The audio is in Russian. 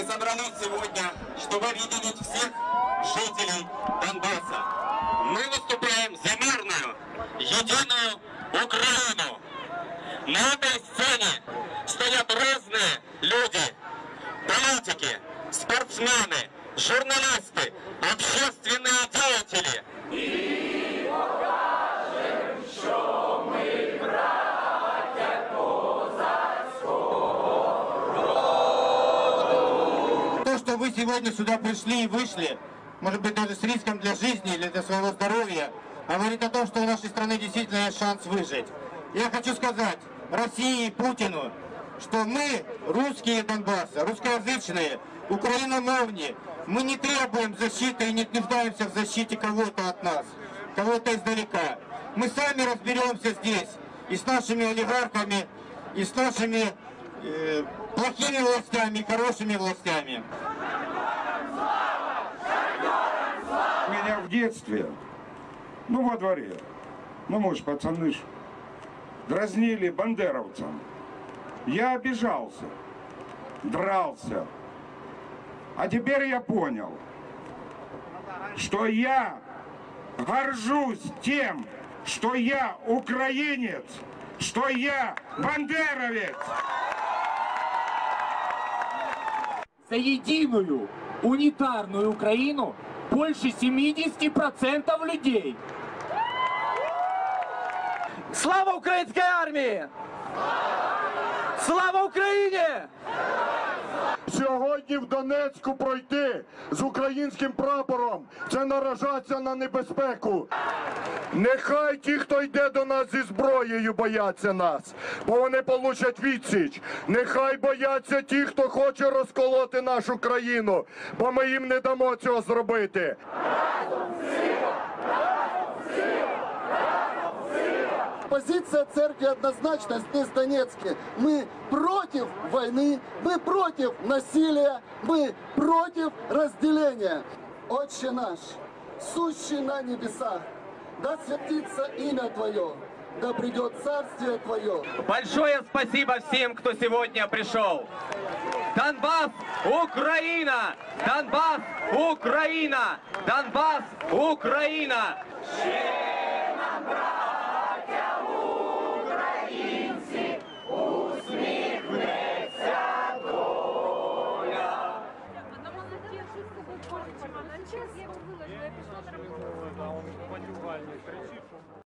стороны сегодня, чтобы объединить всех жителей Донбасса. Мы выступаем за мирную, единую Украину. На этой сцене стоят разные люди, политики, спортсмены, журналисты, общественные деятели. Что вы сегодня сюда пришли и вышли, может быть даже с риском для жизни или для своего здоровья, говорит о том, что у нашей страны действительно есть шанс выжить. Я хочу сказать России и Путину, что мы, русские Донбасса, русскоязычные, украиномовни, мы не требуем защиты и не нуждаемся в защите кого-то от нас, кого-то издалека. Мы сами разберемся здесь и с нашими олигархами, и с нашими э, плохими властями, и хорошими властями. Меня в детстве, ну во дворе, ну мы ж пацаны ж, дразнили бандеровцам. Я обижался, дрался. А теперь я понял, что я горжусь тем, что я украинец, что я бандеровец. за единую унитарную Украину больше 70% людей. Слава українській армії! Слава Україні! Сьогодні в Донецьку пройти з українським прапором це наражатися на небезпеку. Нехай ті, хто йде до нас зі зброєю, бояться нас, бо вони получать відсіч. Нехай бояться ті, хто хоче розколоти нашу країну, бо ми їм не дамо цього зробити. Позиция церкви однозначна здесь, в Донецке. Мы против войны, мы против насилия, мы против разделения. Отче наш, сущий на небесах, да святится имя Твое, да придет царствие Твое. Большое спасибо всем, кто сегодня пришел. Донбасс, Украина! Донбасс, Украина! Донбасс, Украина! Она шутка был позже, чем она. Сейчас я его выложу, я пішла на роботу. Да, он в подювальне кричит, что